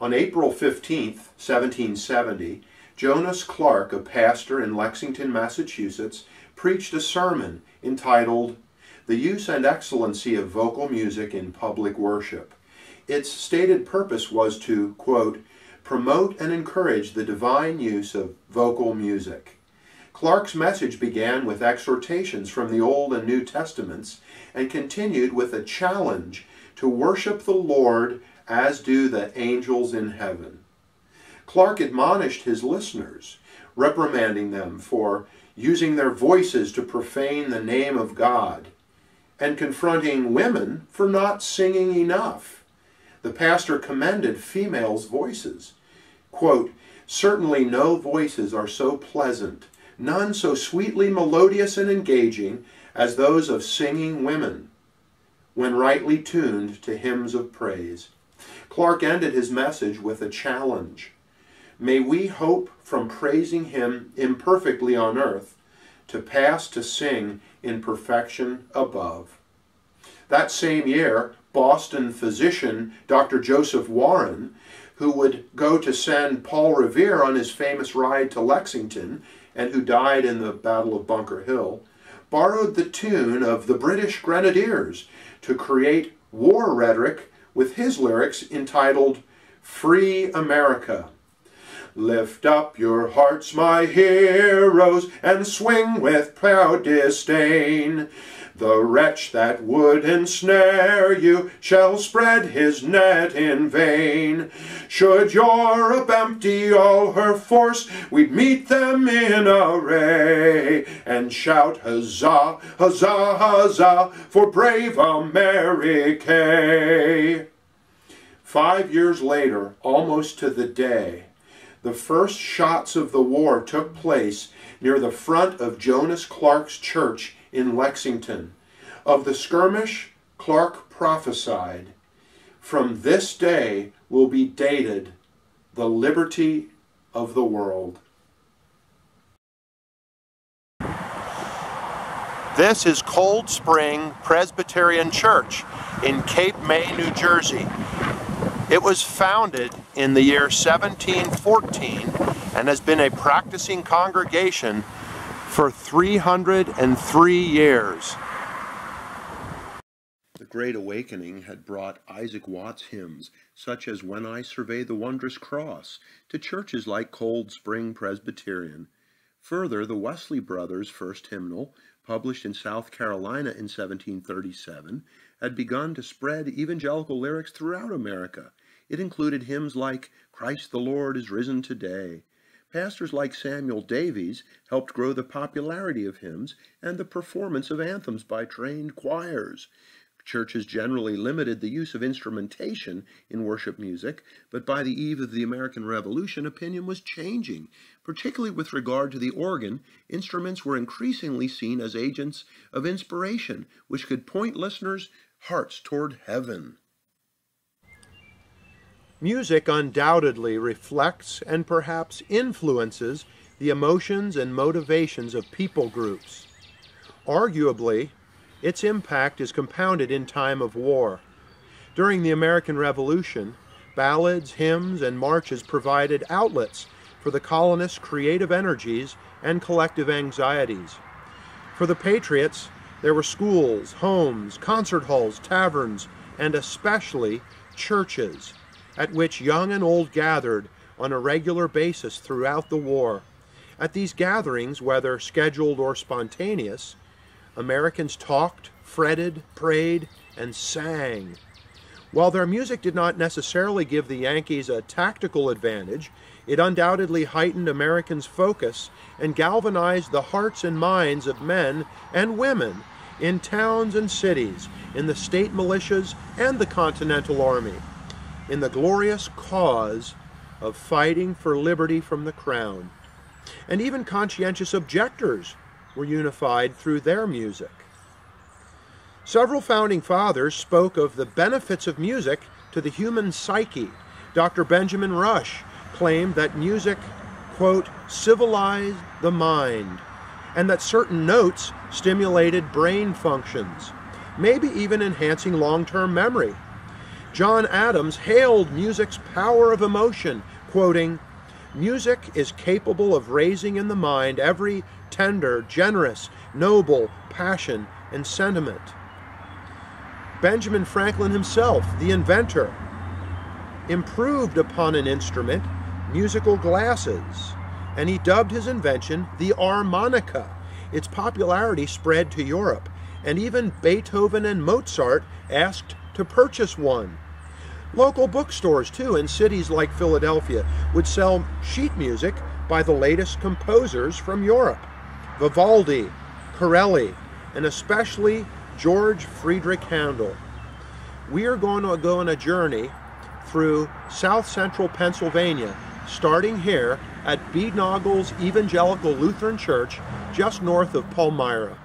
On April 15, 1770, Jonas Clark, a pastor in Lexington, Massachusetts, preached a sermon entitled The Use and Excellency of Vocal Music in Public Worship. Its stated purpose was to, quote, promote and encourage the divine use of vocal music. Clark's message began with exhortations from the Old and New Testaments and continued with a challenge to worship the Lord as do the angels in heaven. Clark admonished his listeners, reprimanding them for using their voices to profane the name of God, and confronting women for not singing enough. The pastor commended females' voices. Quote, Certainly no voices are so pleasant, none so sweetly melodious and engaging as those of singing women, when rightly tuned to hymns of praise. Clark ended his message with a challenge. May we hope from praising him imperfectly on earth to pass to sing in perfection above. That same year, Boston physician Dr. Joseph Warren, who would go to send Paul Revere on his famous ride to Lexington and who died in the Battle of Bunker Hill, borrowed the tune of the British Grenadiers to create war rhetoric with his lyrics entitled Free America. Lift up your hearts, my heroes, and swing with proud disdain. The wretch that would ensnare you shall spread his net in vain. Should Europe empty all her force, we'd meet them in array, and shout huzzah, huzzah, huzzah, for brave America. Five years later, almost to the day, the first shots of the war took place near the front of Jonas Clark's church in Lexington. Of the skirmish, Clark prophesied, From this day will be dated the liberty of the world. This is Cold Spring Presbyterian Church in Cape May, New Jersey. It was founded in the year 1714 and has been a practicing congregation for 303 years. The Great Awakening had brought Isaac Watts hymns, such as When I Survey the Wondrous Cross, to churches like Cold Spring Presbyterian. Further, the Wesley Brothers' first hymnal, published in South Carolina in 1737, had begun to spread evangelical lyrics throughout America. It included hymns like Christ the Lord is Risen Today. Pastors like Samuel Davies helped grow the popularity of hymns and the performance of anthems by trained choirs. Churches generally limited the use of instrumentation in worship music, but by the eve of the American Revolution, opinion was changing. Particularly with regard to the organ, instruments were increasingly seen as agents of inspiration, which could point listeners' hearts toward heaven. Music undoubtedly reflects and perhaps influences the emotions and motivations of people groups. Arguably, its impact is compounded in time of war. During the American Revolution, ballads, hymns, and marches provided outlets for the colonists' creative energies and collective anxieties. For the Patriots, there were schools, homes, concert halls, taverns, and especially churches at which young and old gathered on a regular basis throughout the war. At these gatherings, whether scheduled or spontaneous, Americans talked, fretted, prayed, and sang. While their music did not necessarily give the Yankees a tactical advantage, it undoubtedly heightened Americans' focus and galvanized the hearts and minds of men and women in towns and cities, in the state militias and the Continental Army in the glorious cause of fighting for liberty from the crown. And even conscientious objectors were unified through their music. Several founding fathers spoke of the benefits of music to the human psyche. Dr. Benjamin Rush claimed that music, quote, civilized the mind, and that certain notes stimulated brain functions, maybe even enhancing long term memory. John Adams hailed music's power of emotion, quoting, Music is capable of raising in the mind every tender, generous, noble passion and sentiment. Benjamin Franklin himself, the inventor, improved upon an instrument, musical glasses, and he dubbed his invention the harmonica. Its popularity spread to Europe, and even Beethoven and Mozart asked to purchase one. Local bookstores, too, in cities like Philadelphia, would sell sheet music by the latest composers from Europe Vivaldi, Corelli, and especially George Friedrich Handel. We are going to go on a journey through south central Pennsylvania, starting here at Bindnagles Evangelical Lutheran Church, just north of Palmyra.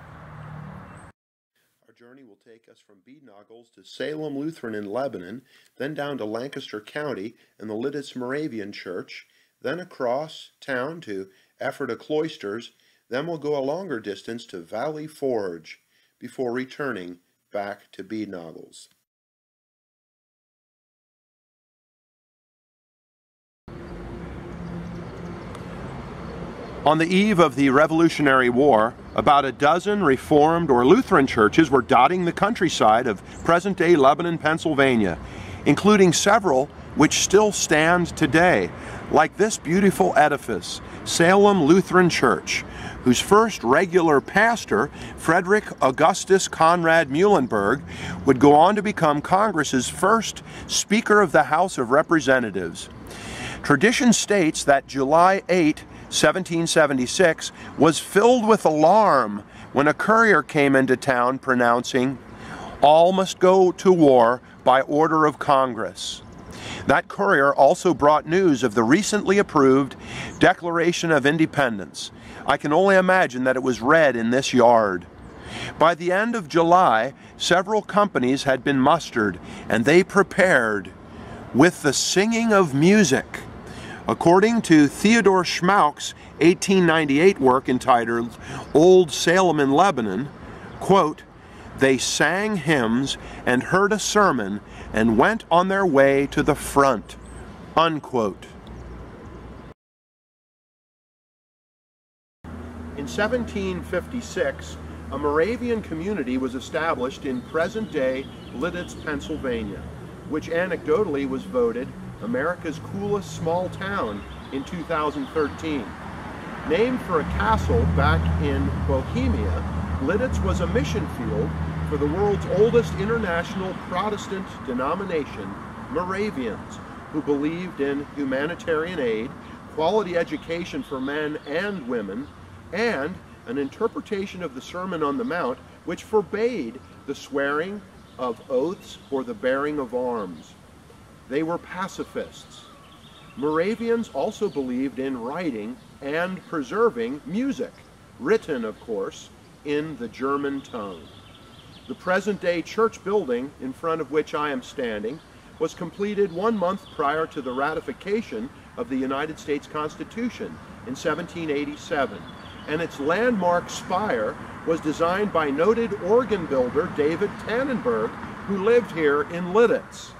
Our journey will take us from Bindnagles to Salem Lutheran in Lebanon, then down to Lancaster County and the Lititz Moravian Church, then across town to Ephrata Cloisters, then we'll go a longer distance to Valley Forge before returning back to Bindnagles. On the eve of the Revolutionary War, about a dozen Reformed or Lutheran churches were dotting the countryside of present day Lebanon, Pennsylvania, including several which still stand today, like this beautiful edifice, Salem Lutheran Church, whose first regular pastor, Frederick Augustus Conrad Muhlenberg, would go on to become Congress's first Speaker of the House of Representatives. Tradition states that July 8, 1776, was filled with alarm when a courier came into town pronouncing, All must go to war by order of Congress. That courier also brought news of the recently approved Declaration of Independence. I can only imagine that it was read in this yard. By the end of July, several companies had been mustered, and they prepared with the singing of music According to Theodore Schmauk's 1898 work entitled Old Salem in Lebanon, quote, they sang hymns and heard a sermon and went on their way to the front, unquote. In 1756, a Moravian community was established in present-day Lititz, Pennsylvania, which anecdotally was voted America's coolest small town in 2013. Named for a castle back in Bohemia, Lititz was a mission field for the world's oldest international Protestant denomination, Moravians, who believed in humanitarian aid, quality education for men and women, and an interpretation of the Sermon on the Mount which forbade the swearing of oaths or the bearing of arms. They were pacifists. Moravians also believed in writing and preserving music, written, of course, in the German tongue. The present-day church building in front of which I am standing was completed one month prior to the ratification of the United States Constitution in 1787, and its landmark spire was designed by noted organ builder David Tannenberg, who lived here in Lititz.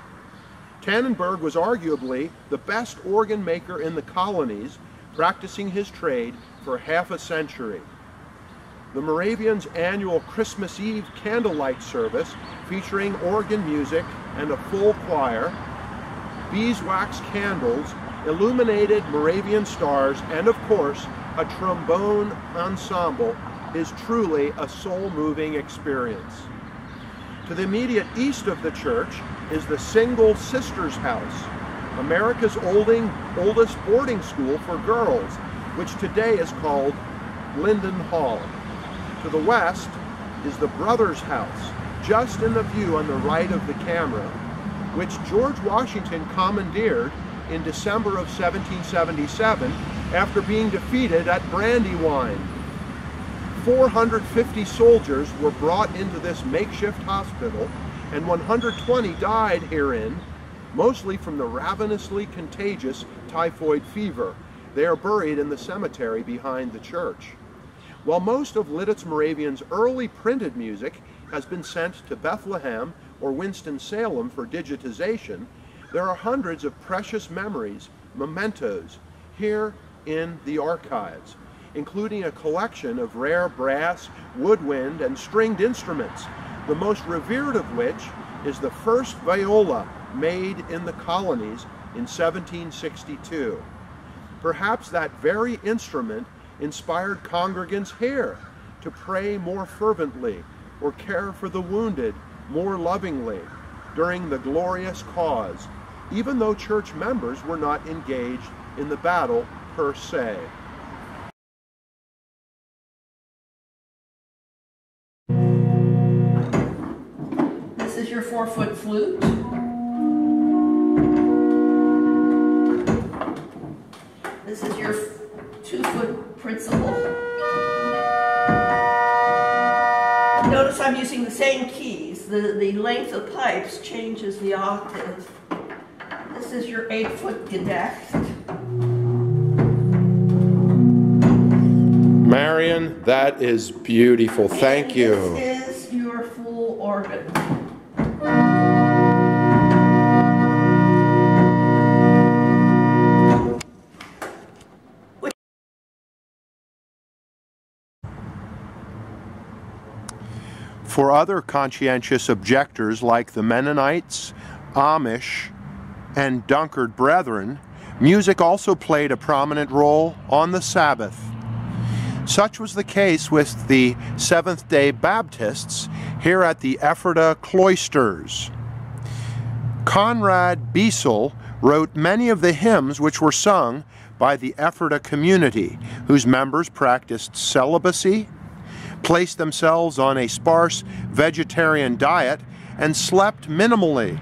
Tannenberg was arguably the best organ maker in the colonies, practicing his trade for half a century. The Moravians' annual Christmas Eve candlelight service, featuring organ music and a full choir, beeswax candles, illuminated Moravian stars, and of course, a trombone ensemble is truly a soul-moving experience. To the immediate east of the church is the Single Sisters House, America's olding, oldest boarding school for girls, which today is called Linden Hall. To the west is the Brothers House, just in the view on the right of the camera, which George Washington commandeered in December of 1777 after being defeated at Brandywine. 450 soldiers were brought into this makeshift hospital and 120 died herein, mostly from the ravenously contagious typhoid fever. They are buried in the cemetery behind the church. While most of Lititz Moravian's early printed music has been sent to Bethlehem or Winston-Salem for digitization, there are hundreds of precious memories, mementos, here in the archives, including a collection of rare brass, woodwind, and stringed instruments, the most revered of which is the first viola made in the colonies in 1762. Perhaps that very instrument inspired congregants here to pray more fervently or care for the wounded more lovingly during the glorious cause, even though church members were not engaged in the battle per se. This is your four foot flute. This is your two foot principal. Notice I'm using the same keys. The, the length of pipes changes the octave. This is your eight foot gedeckt. Marion, that is beautiful. Thank and you. This is your full organ. For other conscientious objectors like the Mennonites, Amish, and Dunkard Brethren, music also played a prominent role on the Sabbath. Such was the case with the Seventh day Baptists here at the Ephrata cloisters. Conrad Beissel wrote many of the hymns which were sung by the Ephrata community, whose members practiced celibacy, placed themselves on a sparse vegetarian diet, and slept minimally,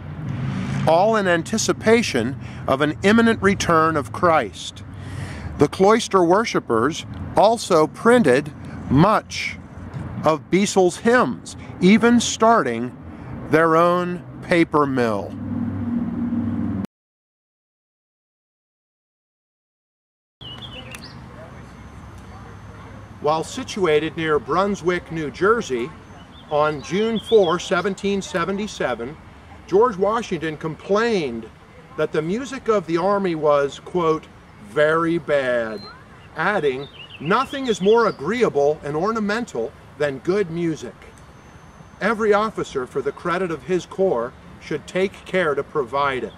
all in anticipation of an imminent return of Christ. The cloister worshippers also printed much of Beissel's hymns, even starting their own paper mill. While situated near Brunswick, New Jersey, on June 4, 1777, George Washington complained that the music of the army was, quote, very bad, adding, nothing is more agreeable and ornamental than good music. Every officer, for the credit of his corps, should take care to provide it.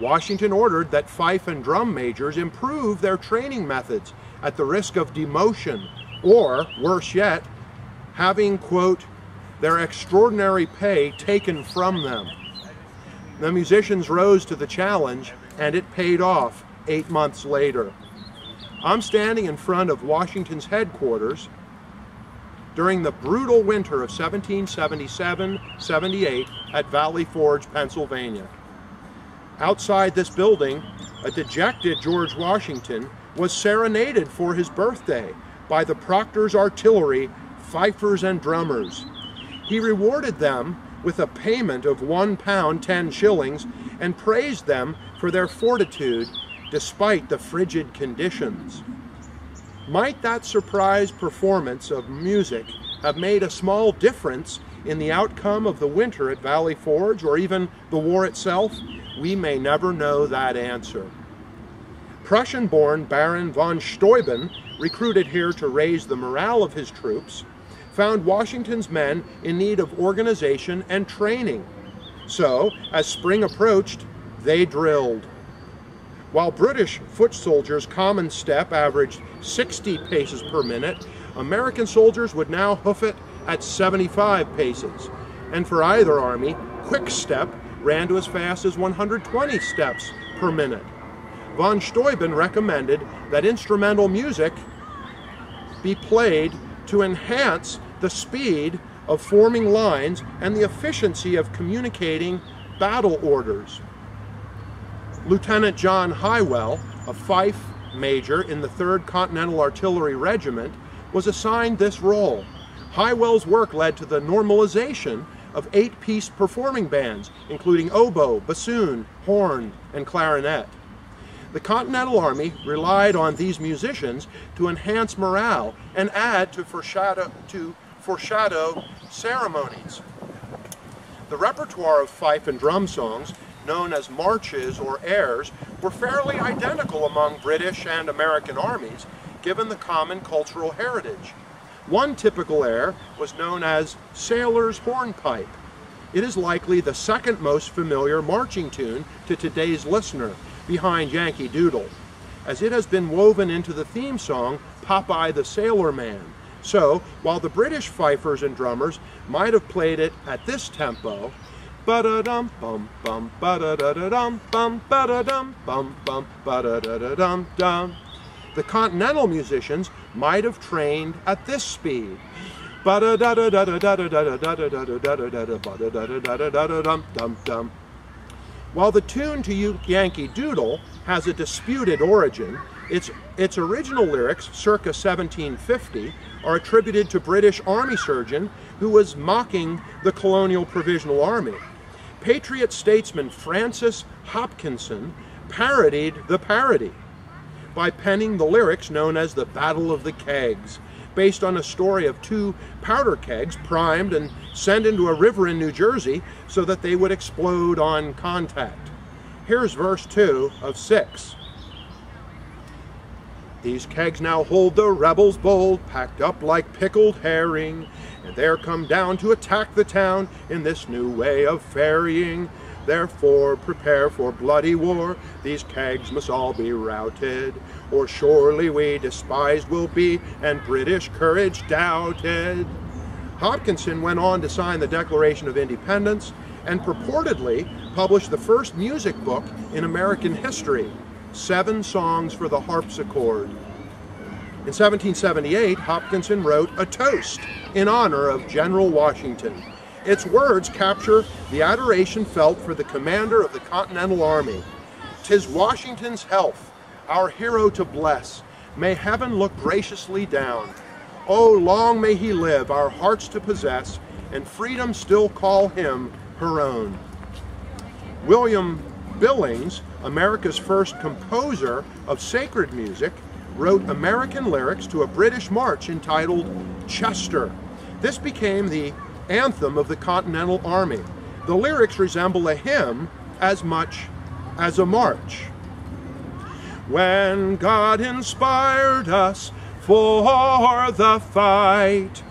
Washington ordered that fife and drum majors improve their training methods at the risk of demotion or, worse yet, having, quote, their extraordinary pay taken from them. The musicians rose to the challenge and it paid off eight months later. I'm standing in front of Washington's headquarters during the brutal winter of 1777-78 at Valley Forge, Pennsylvania. Outside this building, a dejected George Washington was serenaded for his birthday by the Proctor's artillery, fifers and drummers. He rewarded them with a payment of one pound ten shillings and praised them for their fortitude despite the frigid conditions. Might that surprise performance of music have made a small difference in the outcome of the winter at Valley Forge or even the war itself? We may never know that answer. Prussian-born Baron von Steuben, recruited here to raise the morale of his troops, found Washington's men in need of organization and training. So, as spring approached, they drilled. While British foot soldiers' common step averaged 60 paces per minute, American soldiers would now hoof it at 75 paces. And for either army, quick step ran to as fast as 120 steps per minute von Steuben recommended that instrumental music be played to enhance the speed of forming lines and the efficiency of communicating battle orders. Lieutenant John Hiwell, a Fife major in the 3rd Continental Artillery Regiment, was assigned this role. Hiwell's work led to the normalization of eight-piece performing bands, including oboe, bassoon, horn, and clarinet. The Continental Army relied on these musicians to enhance morale and add to foreshadow, to foreshadow ceremonies. The repertoire of fife and drum songs, known as marches or airs, were fairly identical among British and American armies, given the common cultural heritage. One typical air was known as Sailor's Hornpipe. It is likely the second most familiar marching tune to today's listener, behind Yankee Doodle, as it has been woven into the theme song Popeye the Sailor Man. So, while the British fifers and drummers might have played it at this tempo, ba-da-dum bum bum ba-da-da-da-dum bum ba-da-dum bum bum ba-da-da-da-dum dum. The continental musicians might have trained at this speed. While the tune to Yankee Doodle has a disputed origin, its, its original lyrics, circa 1750, are attributed to British army surgeon who was mocking the colonial provisional army. Patriot statesman Francis Hopkinson parodied the parody by penning the lyrics known as the Battle of the Kegs, based on a story of two powder kegs primed and sent into a river in New Jersey so that they would explode on contact. Here's verse 2 of 6. These kegs now hold the rebels bold, packed up like pickled herring, and they're come down to attack the town in this new way of ferrying. Therefore, prepare for bloody war. These kegs must all be routed, or surely we despised will be, and British courage doubted. Hopkinson went on to sign the Declaration of Independence and purportedly published the first music book in American history, Seven Songs for the Harpsichord. In 1778, Hopkinson wrote a toast in honor of General Washington. Its words capture the adoration felt for the commander of the Continental Army. Tis Washington's health, our hero to bless. May heaven look graciously down. Oh, long may he live, our hearts to possess, and freedom still call him her own. William Billings, America's first composer of sacred music, wrote American lyrics to a British march entitled Chester. This became the anthem of the Continental Army. The lyrics resemble a hymn as much as a march. When God inspired us for the fight,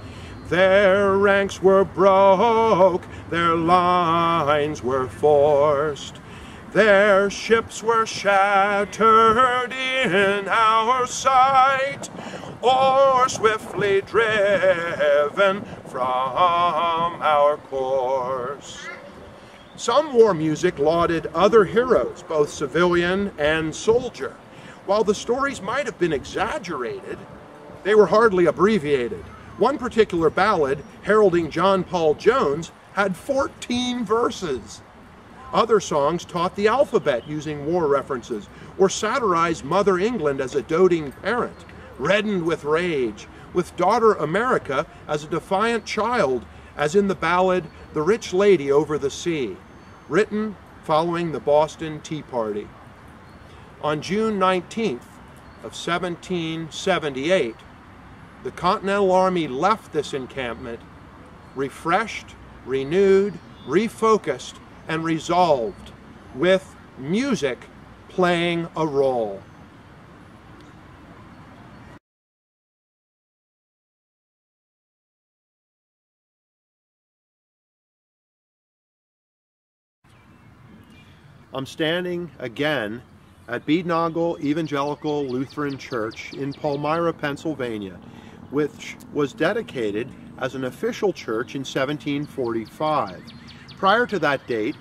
their ranks were broke, their lines were forced. Their ships were shattered in our sight, or swiftly driven from our course. Some war music lauded other heroes, both civilian and soldier. While the stories might have been exaggerated, they were hardly abbreviated. One particular ballad, heralding John Paul Jones, had 14 verses. Other songs taught the alphabet using war references, or satirized Mother England as a doting parent, reddened with rage, with daughter America as a defiant child, as in the ballad The Rich Lady Over the Sea, written following the Boston Tea Party. On June 19th of 1778, the Continental Army left this encampment refreshed, renewed, refocused, and resolved with music playing a role. I'm standing again at Bindnagle Evangelical Lutheran Church in Palmyra, Pennsylvania, which was dedicated as an official church in 1745. Prior to that date,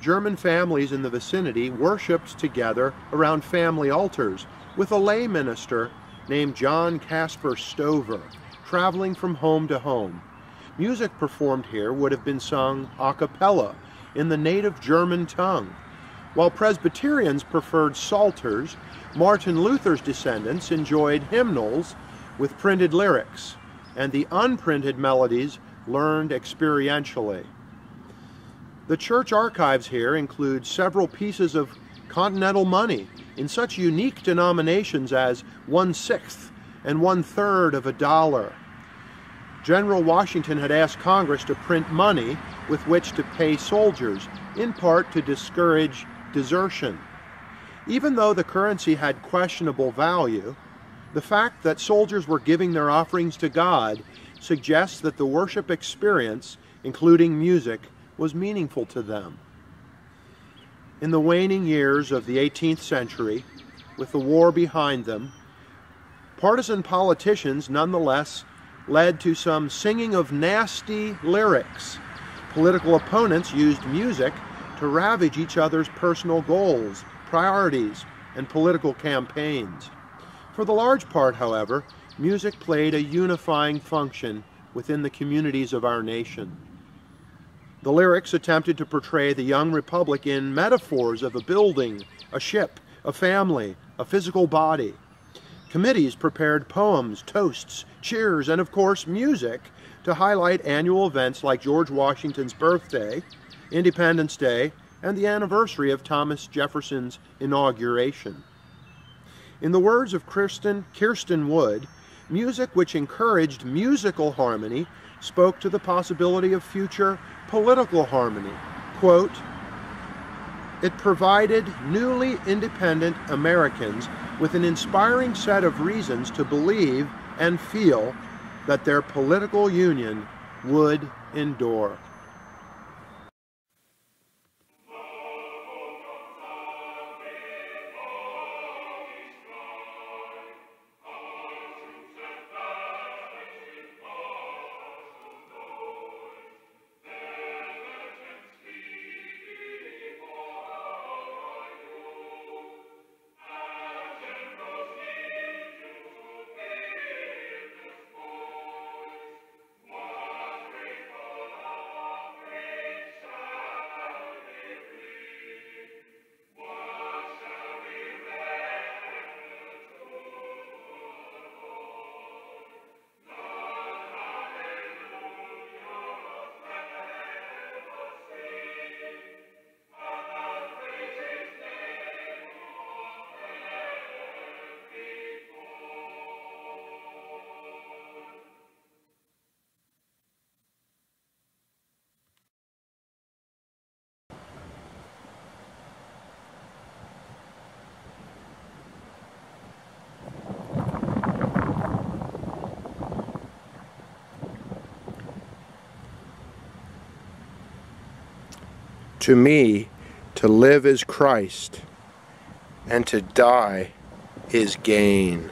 German families in the vicinity worshipped together around family altars with a lay minister named John Caspar Stover, traveling from home to home. Music performed here would have been sung a cappella in the native German tongue while Presbyterians preferred psalters, Martin Luther's descendants enjoyed hymnals with printed lyrics, and the unprinted melodies learned experientially. The church archives here include several pieces of continental money in such unique denominations as one sixth and one third of a dollar. General Washington had asked Congress to print money with which to pay soldiers, in part to discourage desertion. Even though the currency had questionable value, the fact that soldiers were giving their offerings to God suggests that the worship experience, including music, was meaningful to them. In the waning years of the 18th century, with the war behind them, partisan politicians nonetheless led to some singing of nasty lyrics. Political opponents used music to ravage each other's personal goals, priorities, and political campaigns. For the large part, however, music played a unifying function within the communities of our nation. The lyrics attempted to portray the young republic in metaphors of a building, a ship, a family, a physical body. Committees prepared poems, toasts, cheers, and of course, music to highlight annual events like George Washington's birthday, Independence Day, and the anniversary of Thomas Jefferson's inauguration. In the words of Kirsten, Kirsten Wood, music which encouraged musical harmony spoke to the possibility of future political harmony. Quote, it provided newly independent Americans with an inspiring set of reasons to believe and feel that their political union would endure. To me, to live is Christ, and to die is gain.